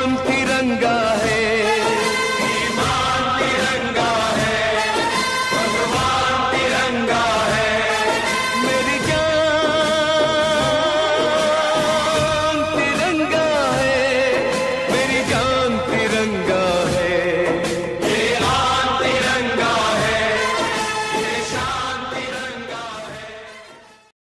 one thing.